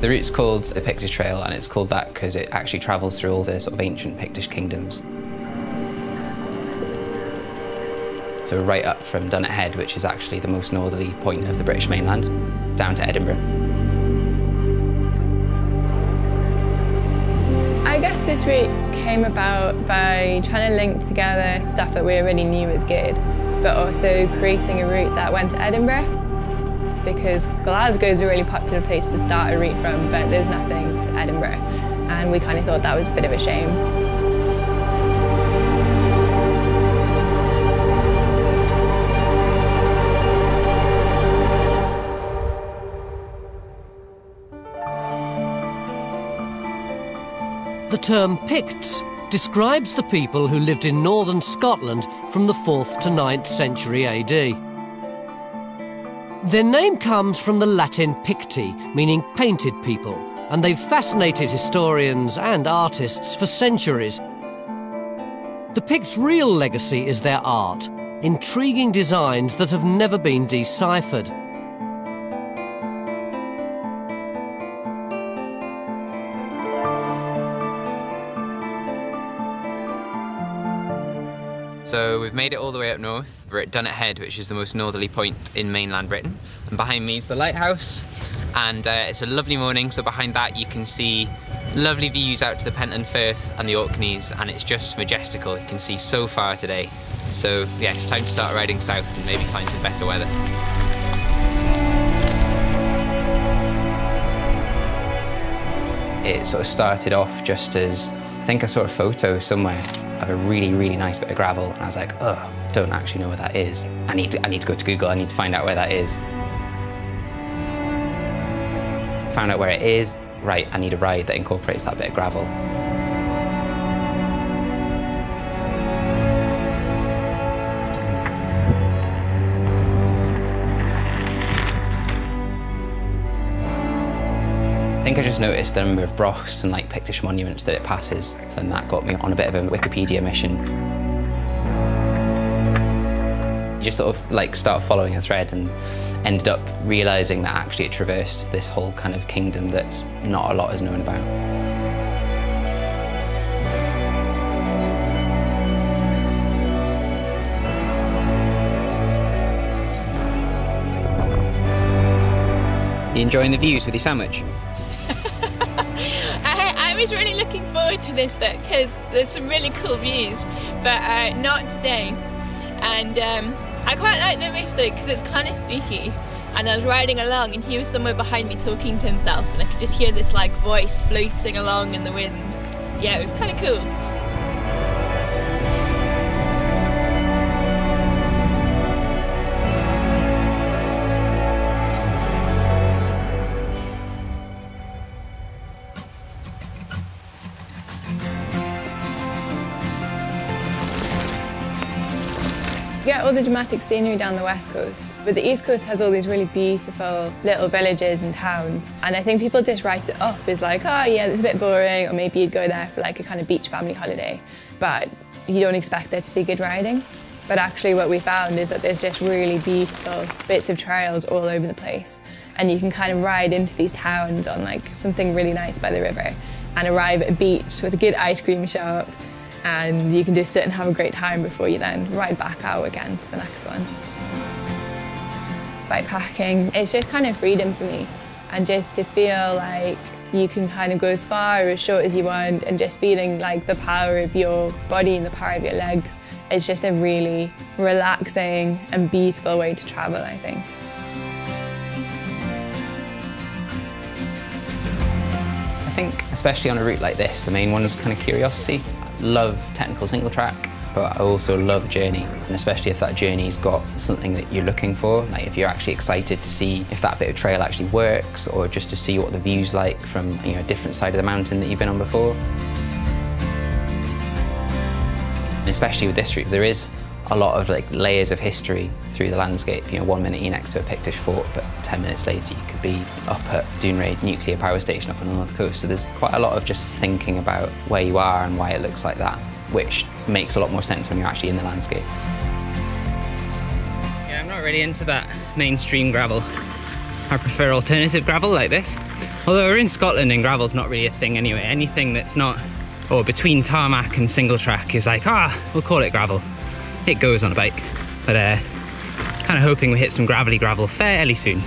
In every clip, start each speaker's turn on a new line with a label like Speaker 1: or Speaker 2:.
Speaker 1: The route's called the Pictish Trail, and it's called that because it actually travels through all the sort of ancient Pictish kingdoms. So right up from Dunnet Head, which is actually the most northerly point of the British mainland, down to Edinburgh.
Speaker 2: I guess this route came about by trying to link together stuff that we already knew was good, but also creating a route that went to Edinburgh because Glasgow is a really popular place to start a read from, but there's nothing to Edinburgh. And we kind of thought that was a bit of a shame.
Speaker 3: The term Picts describes the people who lived in northern Scotland from the 4th to 9th century AD. Their name comes from the Latin picti, meaning painted people, and they've fascinated historians and artists for centuries. The Picts' real legacy is their art, intriguing designs that have never been deciphered.
Speaker 1: So we've made it all the way up north. We're at Dunnet Head, which is the most northerly point in mainland Britain. And behind me is the lighthouse. And uh, it's a lovely morning, so behind that you can see lovely views out to the Pentland Firth and the Orkneys, and it's just majestical. You can see so far today. So yeah, it's time to start riding south and maybe find some better weather. It sort of started off just as, think I saw a photo somewhere of a really, really nice bit of gravel. And I was like, oh, don't actually know where that is. I need to, I need to go to Google, I need to find out where that is. Found out where it is. Right, I need a ride that incorporates that bit of gravel. Think I just noticed the number of brochs and like Pictish monuments that it passes, and that got me on a bit of a Wikipedia mission. You just sort of like start following a thread and ended up realising that actually it traversed this whole kind of kingdom that's not a lot is known about. You enjoying the views with your sandwich?
Speaker 4: Was really looking forward to this bit because there's some really cool views, but uh, not today. And um, I quite like the mist though because it's kind of spooky. And I was riding along and he was somewhere behind me talking to himself and I could just hear this like voice floating along in the wind. Yeah, it was kind of cool.
Speaker 2: All the dramatic scenery down the west coast, but the east coast has all these really beautiful little villages and towns. And I think people just write it off as like, oh yeah, it's a bit boring, or maybe you'd go there for like a kind of beach family holiday, but you don't expect there to be good riding. But actually what we found is that there's just really beautiful bits of trails all over the place. And you can kind of ride into these towns on like something really nice by the river and arrive at a beach with a good ice cream shop and you can just sit and have a great time before you then ride back out again to the next one. Bikepacking, it's just kind of freedom for me and just to feel like you can kind of go as far or as short as you want and just feeling like the power of your body and the power of your legs is just a really relaxing and beautiful way to travel, I think.
Speaker 1: I think, especially on a route like this, the main one is kind of curiosity love technical single track, but I also love journey, and especially if that journey's got something that you're looking for, like if you're actually excited to see if that bit of trail actually works, or just to see what the view's like from you know, a different side of the mountain that you've been on before. Especially with this route, there is a lot of like layers of history through the landscape. You know, one minute you're next to a Pictish fort, but 10 minutes later you could be up at Dounreay nuclear power station up on the north coast. So there's quite a lot of just thinking about where you are and why it looks like that, which makes a lot more sense when you're actually in the landscape.
Speaker 5: Yeah, I'm not really into that mainstream gravel. I prefer alternative gravel like this.
Speaker 6: Although we're in Scotland and gravel's not really a thing anyway. Anything that's not, or between tarmac and single track is like, ah, we'll call it gravel. It goes on a bike. But uh, kind of hoping we hit some gravelly gravel fairly soon.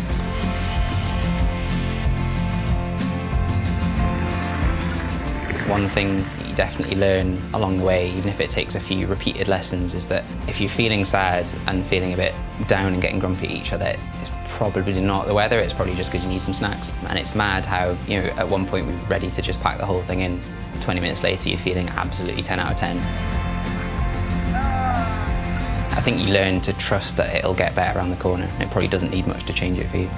Speaker 1: One thing you definitely learn along the way, even if it takes a few repeated lessons, is that if you're feeling sad and feeling a bit down and getting grumpy at each other, it's probably not the weather, it's probably just because you need some snacks. And it's mad how, you know, at one point we were ready to just pack the whole thing in. 20 minutes later, you're feeling absolutely 10 out of 10. I think you learn to trust that it'll get better around the corner. It probably doesn't need much to change it for you.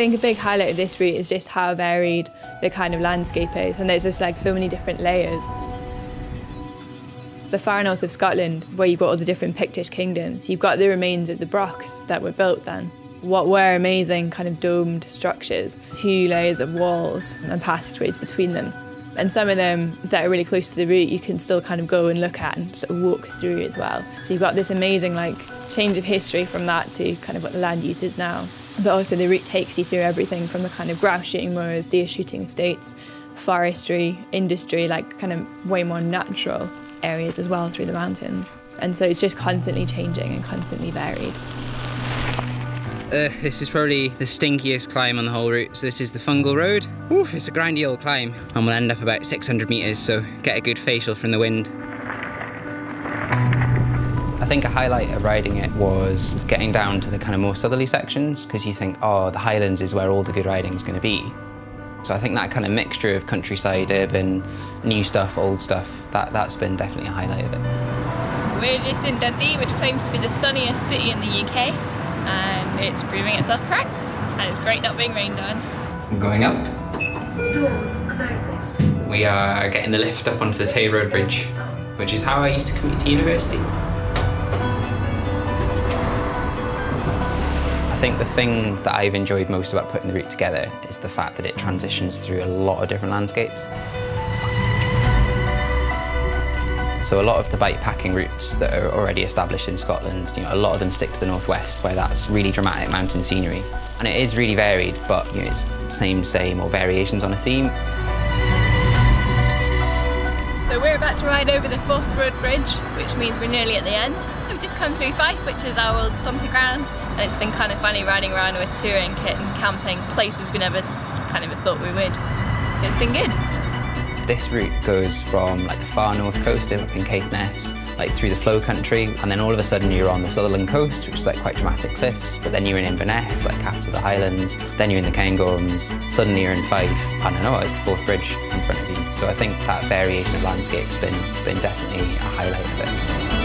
Speaker 2: Think a big highlight of this route is just how varied the kind of landscape is, and there's just like so many different layers. The far north of Scotland, where you've got all the different Pictish kingdoms, you've got the remains of the brochs that were built then. What were amazing kind of domed structures, two layers of walls and passageways between them. And some of them that are really close to the route you can still kind of go and look at and sort of walk through as well. So you've got this amazing like change of history from that to kind of what the land use is now. But also the route takes you through everything from the kind of grouse shooting moors, deer shooting estates, forestry, industry, like kind of way more natural areas as well through the mountains. And so it's just constantly changing and constantly varied.
Speaker 6: Uh, this is probably the stinkiest climb on the whole route. So this is the Fungle Road. Oof, it's a grindy old climb, and we'll end up about 600 metres, so get a good facial from the wind.
Speaker 1: I think a highlight of riding it was getting down to the kind of more southerly sections because you think, oh, the Highlands is where all the good riding is going to be. So I think that kind of mixture of countryside, urban, new stuff, old stuff, that, that's been definitely a highlight of it.
Speaker 7: We're just in Dundee, which claims to be the sunniest city in the UK, and it's proving itself correct. And it's great not being rained on.
Speaker 8: I'm going up. We are getting the lift up onto the Tay Road Bridge, which is how I used to commute to university.
Speaker 1: Think the thing that I've enjoyed most about putting the route together is the fact that it transitions through a lot of different landscapes. So a lot of the bike packing routes that are already established in Scotland, you know, a lot of them stick to the northwest where that's really dramatic mountain scenery. And it is really varied, but you know, it's same, same or variations on a theme.
Speaker 7: To ride over the Forth Road Bridge, which means we're nearly at the end. We've just come through Fife, which is our old stomping grounds, and it's been kind of funny riding around with touring kit and camping places we never kind of thought we would. It's been good.
Speaker 1: This route goes from like the far north coast up in Caithness, like through the flow country, and then all of a sudden you're on the Sutherland coast, which is like quite dramatic cliffs, but then you're in Inverness, like after the Highlands, then you're in the Cairngorms, suddenly you're in Fife, I don't know, it's the Forth Bridge in front of you. So I think that variation of landscape's been, been definitely a highlight of it.